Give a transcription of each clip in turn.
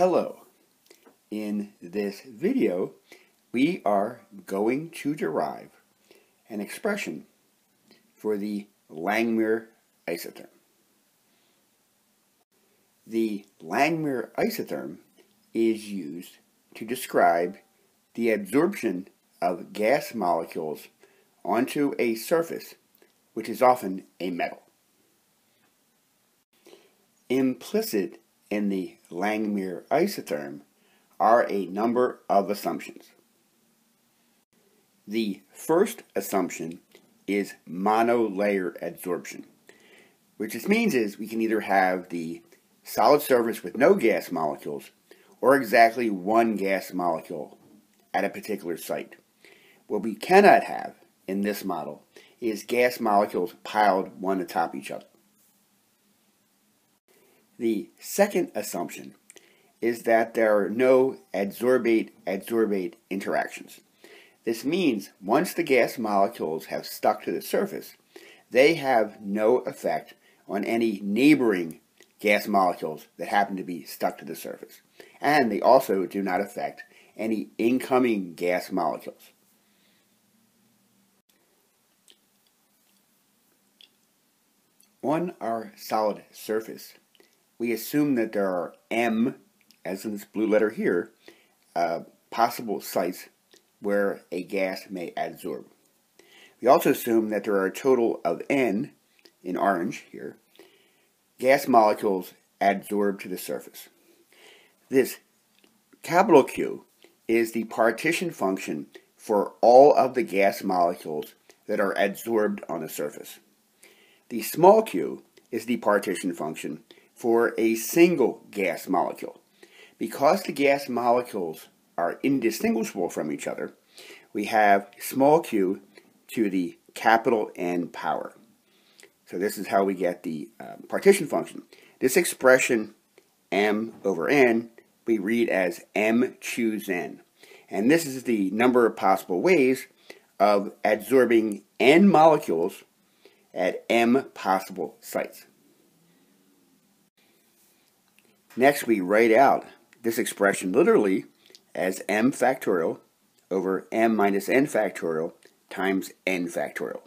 Hello. In this video, we are going to derive an expression for the Langmuir isotherm. The Langmuir isotherm is used to describe the adsorption of gas molecules onto a surface, which is often a metal. Implicit in the Langmuir isotherm are a number of assumptions. The first assumption is monolayer adsorption, which this means is we can either have the solid surface with no gas molecules or exactly one gas molecule at a particular site. What we cannot have in this model is gas molecules piled one atop each other. The second assumption is that there are no adsorbate-adsorbate interactions. This means once the gas molecules have stuck to the surface, they have no effect on any neighboring gas molecules that happen to be stuck to the surface. And they also do not affect any incoming gas molecules. On our solid surface, we assume that there are M, as in this blue letter here, uh, possible sites where a gas may adsorb. We also assume that there are a total of N, in orange here, gas molecules adsorbed to the surface. This capital Q is the partition function for all of the gas molecules that are adsorbed on the surface. The small q is the partition function for a single gas molecule. Because the gas molecules are indistinguishable from each other, we have small q to the capital N power. So this is how we get the uh, partition function. This expression m over n we read as m choose n. And this is the number of possible ways of adsorbing n molecules at m possible sites. Next, we write out this expression literally as m factorial over m minus n factorial times n factorial.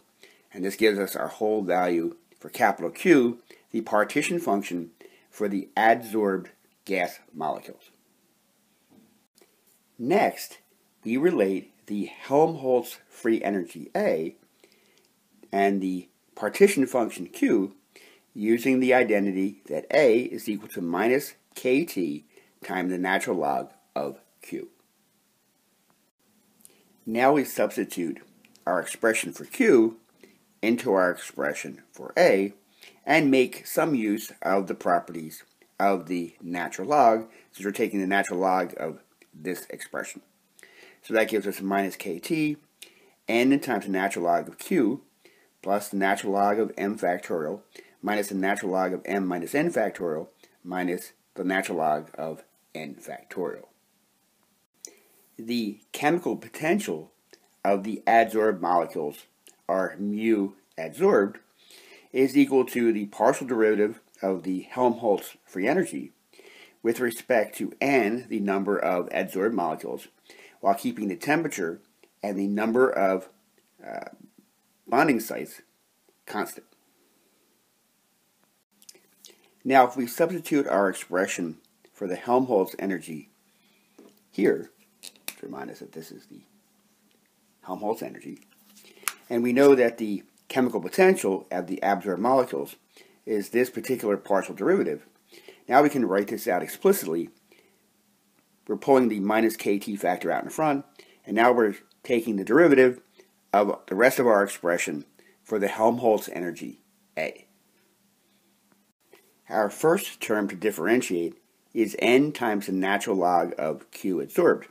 And this gives us our whole value for capital Q, the partition function for the adsorbed gas molecules. Next, we relate the Helmholtz free energy A and the partition function Q using the identity that A is equal to minus kt times the natural log of Q. Now we substitute our expression for Q into our expression for A and make some use of the properties of the natural log since we're taking the natural log of this expression. So that gives us minus kt n times the natural log of q plus the natural log of m factorial minus the natural log of m minus n factorial minus the natural log of n factorial. The chemical potential of the adsorbed molecules, or mu adsorbed, is equal to the partial derivative of the Helmholtz free energy with respect to n, the number of adsorbed molecules, while keeping the temperature and the number of uh, bonding sites constant. Now, if we substitute our expression for the Helmholtz energy here, to remind us that this is the Helmholtz energy, and we know that the chemical potential of the adsorbed molecules is this particular partial derivative, now we can write this out explicitly. We're pulling the minus kt factor out in front, and now we're taking the derivative of the rest of our expression for the Helmholtz energy A. Our first term to differentiate is n times the natural log of q adsorbed.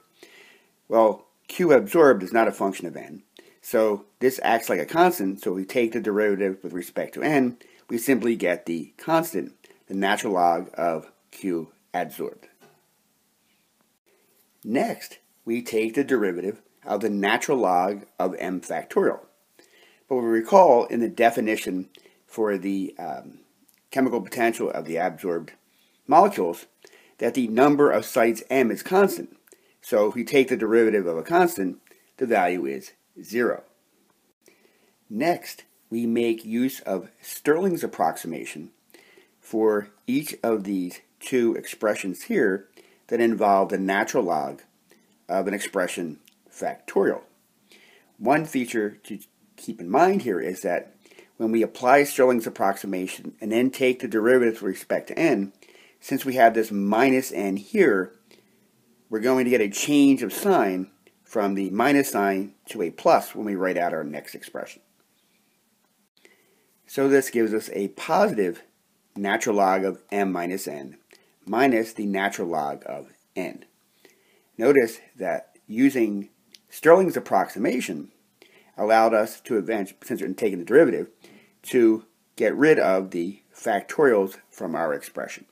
Well, q adsorbed is not a function of n, so this acts like a constant, so we take the derivative with respect to n, we simply get the constant, the natural log of q adsorbed. Next, we take the derivative of the natural log of m factorial. But we recall in the definition for the um, chemical potential of the adsorbed molecules that the number of sites m is constant. So if we take the derivative of a constant, the value is 0. Next, we make use of Stirling's approximation for each of these two expressions here that involve the natural log of an expression factorial. One feature to keep in mind here is that when we apply Stirling's approximation and then take the derivative with respect to n, since we have this minus n here, we're going to get a change of sign from the minus sign to a plus when we write out our next expression. So this gives us a positive natural log of m minus n minus the natural log of n. Notice that using Stirling's approximation allowed us to, event, since we're taking the derivative, to get rid of the factorials from our expression.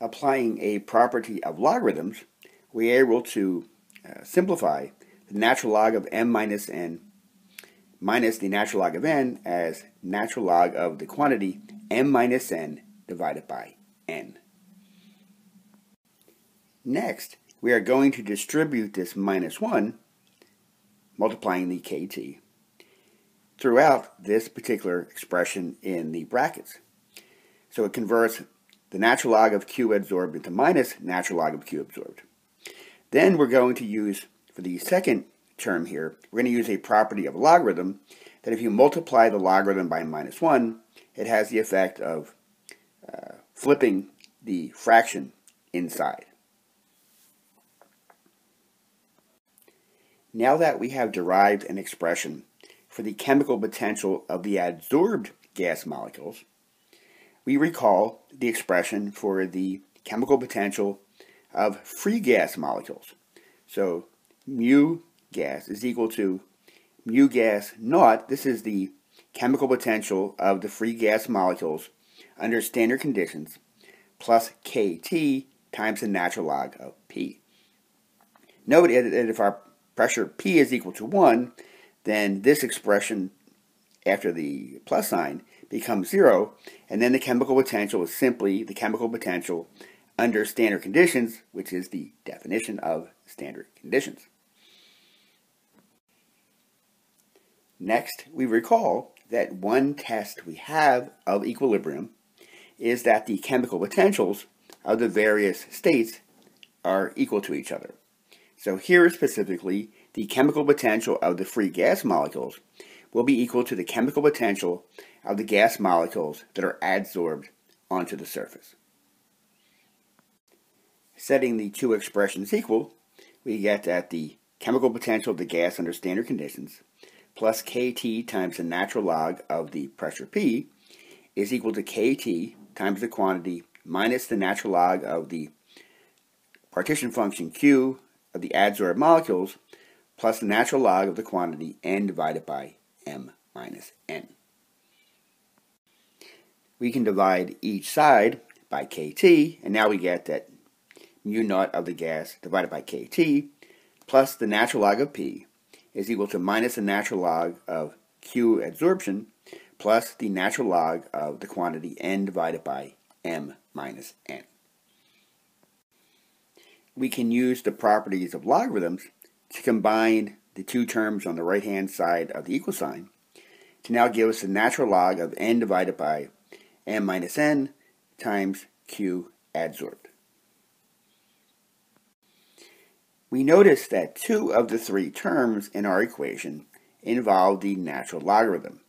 Applying a property of logarithms, we are able to uh, simplify the natural log of m minus n minus the natural log of n as natural log of the quantity m minus n divided by n. Next, we are going to distribute this minus 1, multiplying the kt, throughout this particular expression in the brackets. So it converts the natural log of q adsorbed into minus natural log of q adsorbed. Then we're going to use, for the second term here, we're going to use a property of a logarithm that if you multiply the logarithm by minus 1, it has the effect of uh, flipping the fraction inside. Now that we have derived an expression for the chemical potential of the adsorbed gas molecules, we recall the expression for the chemical potential of free gas molecules. So mu gas is equal to mu gas naught. This is the chemical potential of the free gas molecules under standard conditions plus kT times the natural log of P. Note that if our pressure P is equal to 1, then this expression after the plus sign becomes 0, and then the chemical potential is simply the chemical potential under standard conditions, which is the definition of standard conditions. Next, we recall that one test we have of equilibrium is that the chemical potentials of the various states are equal to each other. So here specifically, the chemical potential of the free gas molecules will be equal to the chemical potential of the gas molecules that are adsorbed onto the surface. Setting the two expressions equal, we get that the chemical potential of the gas under standard conditions plus kT times the natural log of the pressure P is equal to kT times the quantity minus the natural log of the partition function Q of the adsorbed molecules plus the natural log of the quantity n divided by m minus n. We can divide each side by kT, and now we get that mu naught of the gas divided by kT plus the natural log of P is equal to minus the natural log of Q adsorption plus the natural log of the quantity n divided by m minus n. We can use the properties of logarithms to combine the two terms on the right hand side of the equal sign to now give us the natural log of n divided by m minus n times q adsorbed. We notice that two of the three terms in our equation involve the natural logarithm.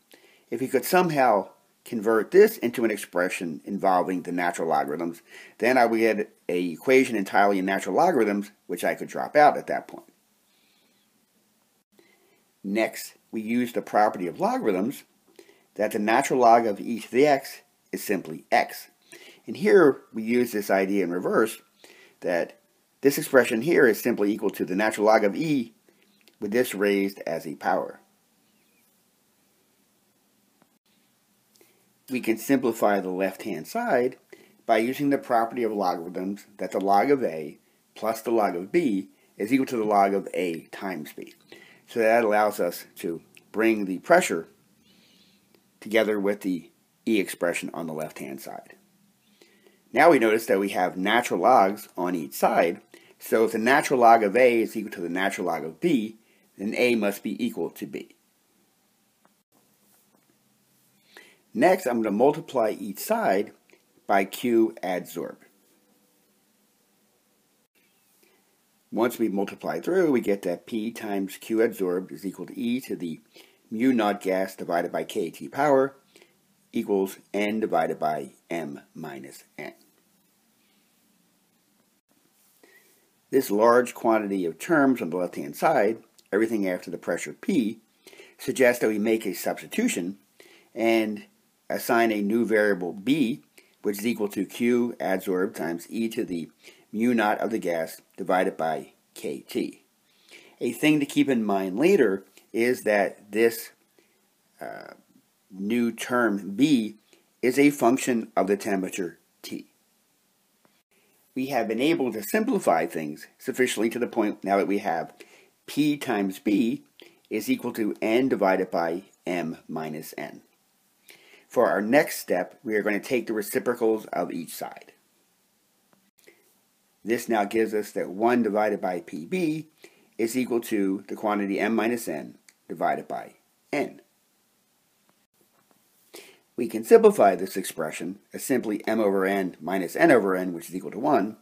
If we could somehow convert this into an expression involving the natural logarithms, then I would get an equation entirely in natural logarithms, which I could drop out at that point. Next, we use the property of logarithms that the natural log of e to the x is simply x. And here we use this idea in reverse that this expression here is simply equal to the natural log of e with this raised as a power. We can simplify the left-hand side by using the property of logarithms that the log of a plus the log of b is equal to the log of a times b. So that allows us to bring the pressure together with the e expression on the left-hand side. Now we notice that we have natural logs on each side. So if the natural log of A is equal to the natural log of B, then A must be equal to B. Next, I'm going to multiply each side by Q adsorb. Once we multiply through, we get that P times Q adsorbed is equal to E to the mu naught gas divided by KT power equals N divided by M minus N. This large quantity of terms on the left-hand side, everything after the pressure P, suggests that we make a substitution and assign a new variable B, which is equal to Q adsorbed times e to the mu naught of the gas divided by kT. A thing to keep in mind later is that this uh, new term B is a function of the temperature T. We have been able to simplify things sufficiently to the point now that we have P times B is equal to N divided by M minus N. For our next step, we are going to take the reciprocals of each side. This now gives us that 1 divided by PB is equal to the quantity m minus n divided by n. We can simplify this expression as simply m over n minus n over n, which is equal to 1.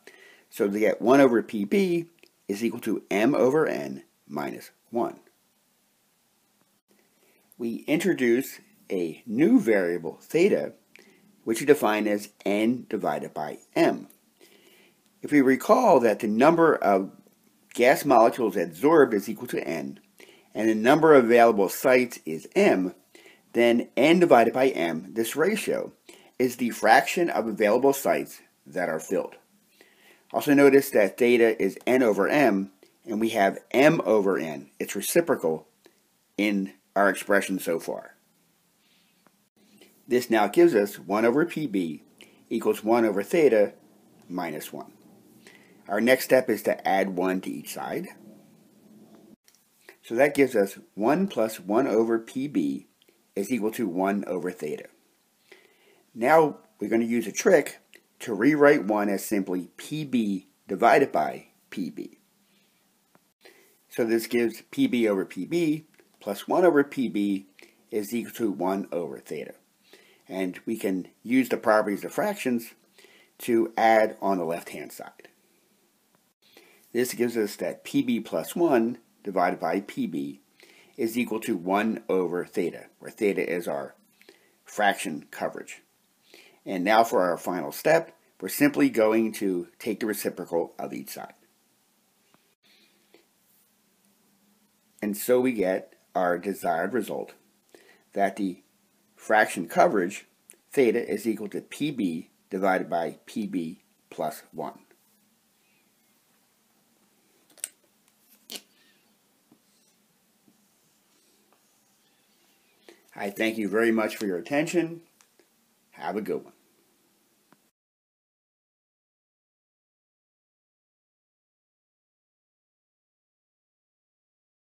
So to get 1 over PB is equal to m over n minus 1. We introduce a new variable, theta, which we define as n divided by m. If we recall that the number of gas molecules adsorbed is equal to n, and the number of available sites is m, then n divided by m, this ratio, is the fraction of available sites that are filled. Also notice that theta is n over m, and we have m over n, its reciprocal, in our expression so far. This now gives us 1 over pb equals 1 over theta minus 1. Our next step is to add 1 to each side. So that gives us 1 plus 1 over pb is equal to 1 over theta. Now we're going to use a trick to rewrite 1 as simply pb divided by pb. So this gives pb over pb plus 1 over pb is equal to 1 over theta and we can use the properties of fractions to add on the left hand side. This gives us that PB plus 1 divided by PB is equal to 1 over theta, where theta is our fraction coverage. And now for our final step, we're simply going to take the reciprocal of each side. And so we get our desired result, that the fraction coverage, theta is equal to PB divided by PB plus 1. I thank you very much for your attention. Have a good one.